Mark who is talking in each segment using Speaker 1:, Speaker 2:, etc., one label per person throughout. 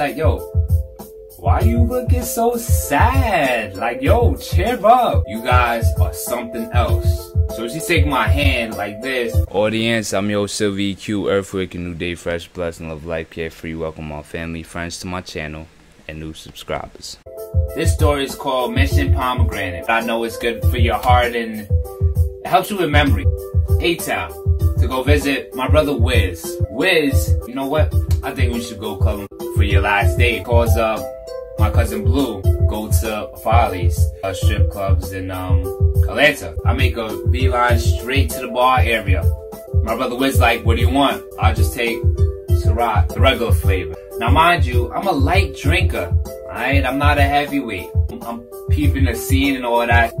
Speaker 1: like, yo, why you looking so sad? Like, yo, cheer up. You guys are something else. So she take my hand like this. Audience, I'm your Cilver EQ, Earthquake, a new day, fresh, blessing, love, life, carefree. Welcome all family, friends to my channel, and new subscribers. This story is called Mission Pomegranate. I know it's good for your heart and it helps you with memory. A-Town to go visit my brother Wiz. Wiz, you know what? I think we should go club for your last day. Cause uh, my cousin Blue go to Follies, uh, strip clubs in um, Atlanta. I make a beeline straight to the bar area. My brother Wiz like, what do you want? I'll just take Ciroc, the regular flavor. Now mind you, I'm a light drinker, alright? I'm not a heavyweight. I'm, peeping the scene and all that.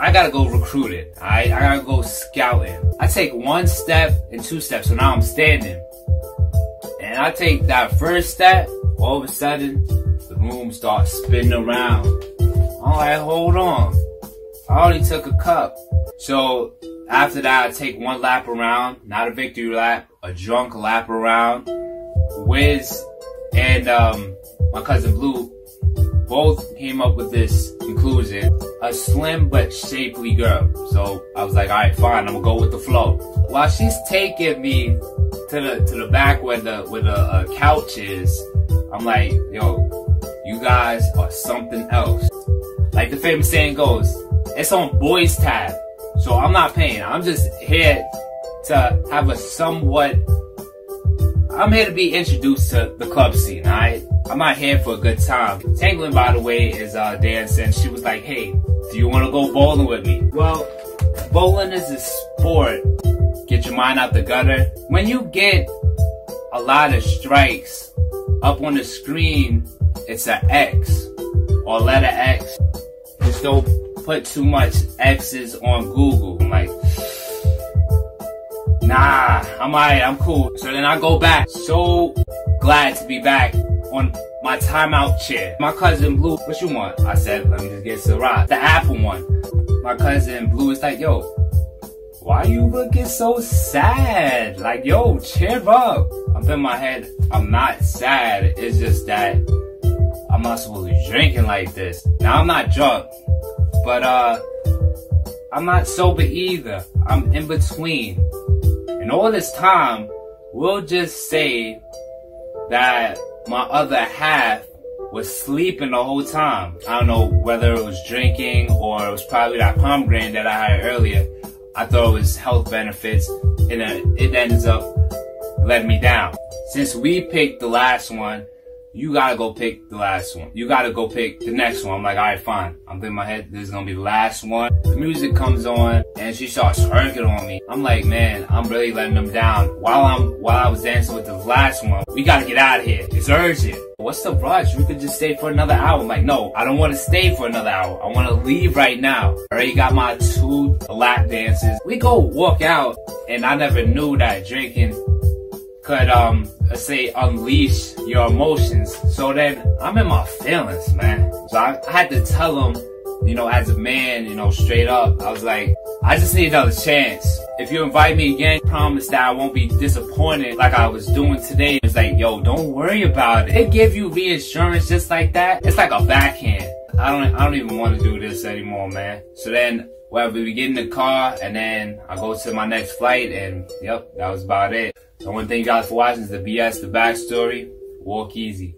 Speaker 1: I gotta go recruit it. I, I gotta go scout scouting. I take one step and two steps, so now I'm standing. And I take that first step, all of a sudden, the room starts spinning around. I'm like, hold on. I only took a cup. So after that, I take one lap around, not a victory lap, a drunk lap around. Wiz and um, my cousin Blue both came up with this conclusion. A slim but shapely girl. So I was like, alright, fine, I'm gonna go with the flow. While she's taking me to the to the back where the where the uh, couch is, I'm like, yo, you guys are something else. Like the famous saying goes, it's on boys tab. So I'm not paying. I'm just here to have a somewhat I'm here to be introduced to the club scene, alright? I'm not here for a good time. Tangling, by the way, is uh, dancing. She was like, hey, do you want to go bowling with me? Well, bowling is a sport. Get your mind out the gutter. When you get a lot of strikes up on the screen, it's an X or letter X. Just don't put too much X's on Google. I'm Like, Nah, I'm alright, I'm cool. So then I go back. So glad to be back on my timeout chair. My cousin Blue, what you want? I said, let me just get Ciroc. The apple one. My cousin Blue is like, yo, why you looking so sad? Like, yo, cheer up. I'm in my head, I'm not sad. It's just that I'm not supposed to be drinking like this. Now I'm not drunk, but uh, I'm not sober either. I'm in between. And all this time, we'll just say that my other half was sleeping the whole time. I don't know whether it was drinking or it was probably that pomegranate that I had earlier. I thought it was health benefits and uh, it ends up letting me down. Since we picked the last one, you gotta go pick the last one. You gotta go pick the next one. I'm like, alright, fine. I'm in my head, this is gonna be the last one. The music comes on and she starts twerking on me. I'm like, man, I'm really letting them down. While I'm, while I was dancing with the last one, we gotta get out of here. It's urgent. What's the rush? We could just stay for another hour. I'm like, no, I don't want to stay for another hour. I want to leave right now. I already got my two lap dances. We go walk out and I never knew that drinking could um say unleash your emotions. So then I'm in my feelings, man. So I, I had to tell him, you know, as a man, you know, straight up, I was like, I just need another chance. If you invite me again, promise that I won't be disappointed like I was doing today. It's like, yo, don't worry about it. They give you reinsurance just like that. It's like a backhand. I don't, I don't even want to do this anymore, man. So then, well, we get in the car and then I go to my next flight and yep, that was about it. I want to thank you guys for watching. It's the BS, the backstory. Walk easy.